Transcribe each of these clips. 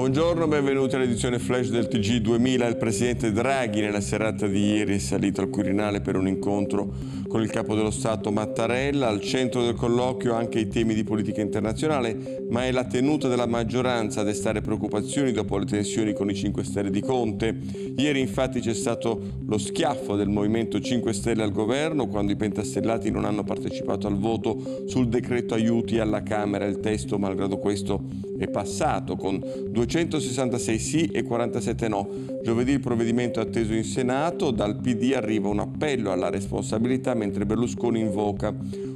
Buongiorno, benvenuti all'edizione flash del TG 2000. Il presidente Draghi nella serata di ieri è salito al Quirinale per un incontro con il capo dello Stato Mattarella. Al centro del colloquio anche i temi di politica internazionale, ma è la tenuta della maggioranza a destare preoccupazioni dopo le tensioni con i 5 Stelle di Conte. Ieri infatti c'è stato lo schiaffo del Movimento 5 Stelle al governo quando i pentastellati non hanno partecipato al voto sul decreto aiuti alla Camera. Il testo, malgrado questo, è passato con 266 sì e 47 no. Giovedì il provvedimento è atteso in Senato, dal PD arriva un appello alla responsabilità mentre Berlusconi invoca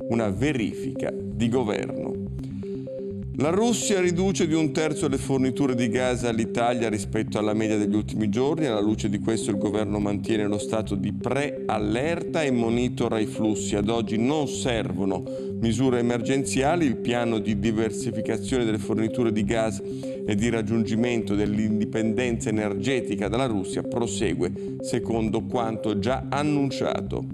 una verifica di governo. La Russia riduce di un terzo le forniture di gas all'Italia rispetto alla media degli ultimi giorni. Alla luce di questo il governo mantiene lo stato di pre-allerta e monitora i flussi. Ad oggi non servono misure emergenziali. Il piano di diversificazione delle forniture di gas e di raggiungimento dell'indipendenza energetica dalla Russia prosegue secondo quanto già annunciato.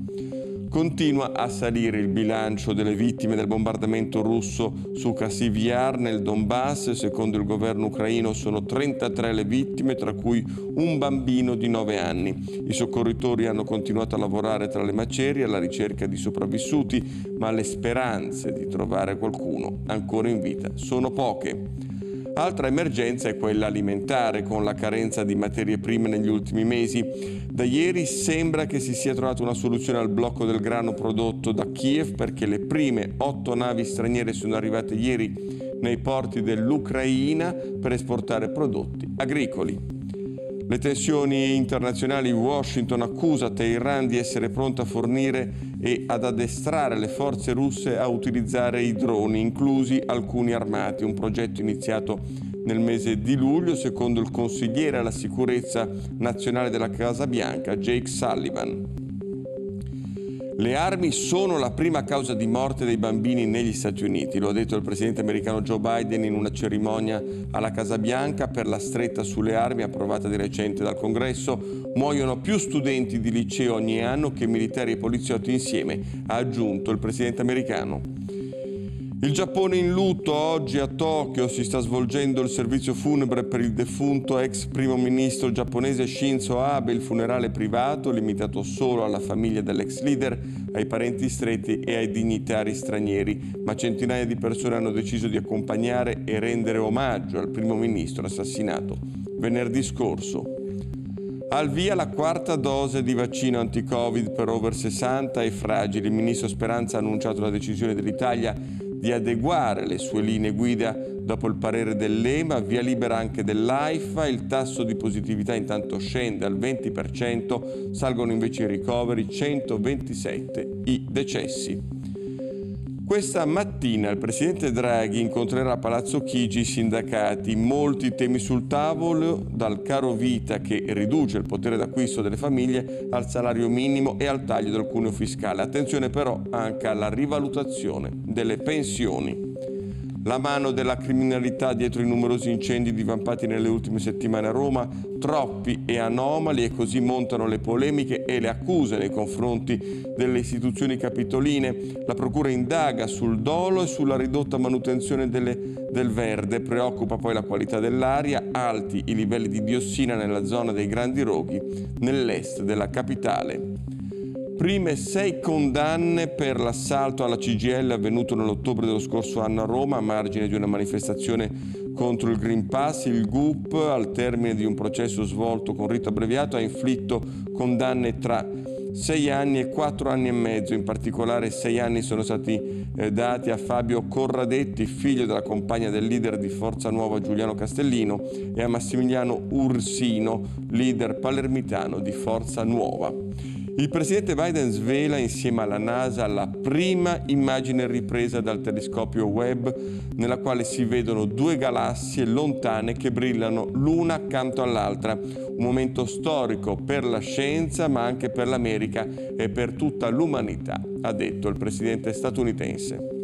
Continua a salire il bilancio delle vittime del bombardamento russo su Kassiv nel Donbass. Secondo il governo ucraino sono 33 le vittime, tra cui un bambino di 9 anni. I soccorritori hanno continuato a lavorare tra le macerie alla ricerca di sopravvissuti, ma le speranze di trovare qualcuno ancora in vita sono poche. Altra emergenza è quella alimentare, con la carenza di materie prime negli ultimi mesi. Da ieri sembra che si sia trovata una soluzione al blocco del grano prodotto da Kiev perché le prime otto navi straniere sono arrivate ieri nei porti dell'Ucraina per esportare prodotti agricoli. Le tensioni internazionali, Washington accusa Teheran di essere pronta a fornire e ad addestrare le forze russe a utilizzare i droni, inclusi alcuni armati, un progetto iniziato nel mese di luglio, secondo il consigliere alla sicurezza nazionale della Casa Bianca, Jake Sullivan. Le armi sono la prima causa di morte dei bambini negli Stati Uniti, lo ha detto il presidente americano Joe Biden in una cerimonia alla Casa Bianca per la stretta sulle armi approvata di recente dal Congresso. Muoiono più studenti di liceo ogni anno che militari e poliziotti insieme, ha aggiunto il presidente americano. Il Giappone in lutto, oggi a Tokyo si sta svolgendo il servizio funebre per il defunto ex primo ministro giapponese Shinzo Abe, il funerale privato limitato solo alla famiglia dell'ex leader, ai parenti stretti e ai dignitari stranieri, ma centinaia di persone hanno deciso di accompagnare e rendere omaggio al primo ministro assassinato venerdì scorso. Al via la quarta dose di vaccino anti-Covid per over 60 e fragili. Il ministro Speranza ha annunciato la decisione dell'Italia di adeguare le sue linee guida dopo il parere dell'EMA, via libera anche dell'AIFA, il tasso di positività intanto scende al 20%, salgono invece i ricoveri, 127 i decessi. Questa mattina il Presidente Draghi incontrerà a Palazzo Chigi i sindacati, molti temi sul tavolo, dal caro vita che riduce il potere d'acquisto delle famiglie al salario minimo e al taglio del cuneo fiscale. Attenzione però anche alla rivalutazione delle pensioni. La mano della criminalità dietro i numerosi incendi divampati nelle ultime settimane a Roma, troppi e anomali e così montano le polemiche e le accuse nei confronti delle istituzioni capitoline. La Procura indaga sul dolo e sulla ridotta manutenzione delle, del verde, preoccupa poi la qualità dell'aria, alti i livelli di diossina nella zona dei grandi roghi nell'est della capitale prime sei condanne per l'assalto alla CGL avvenuto nell'ottobre dello scorso anno a Roma a margine di una manifestazione contro il Green Pass. Il GUP, al termine di un processo svolto con rito abbreviato, ha inflitto condanne tra sei anni e quattro anni e mezzo. In particolare sei anni sono stati eh, dati a Fabio Corradetti, figlio della compagna del leader di Forza Nuova Giuliano Castellino, e a Massimiliano Ursino, leader palermitano di Forza Nuova. Il presidente Biden svela insieme alla NASA la prima immagine ripresa dal telescopio Webb nella quale si vedono due galassie lontane che brillano l'una accanto all'altra. Un momento storico per la scienza ma anche per l'America e per tutta l'umanità, ha detto il presidente statunitense.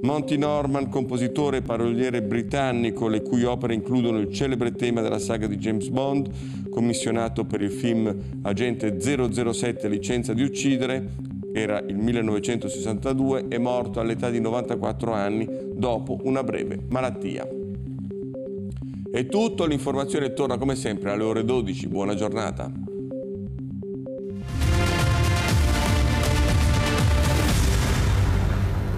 Monty Norman, compositore e paroliere britannico, le cui opere includono il celebre tema della saga di James Bond, commissionato per il film Agente 007 Licenza di uccidere, era il 1962, è morto all'età di 94 anni dopo una breve malattia. È tutto, l'informazione torna come sempre alle ore 12. Buona giornata.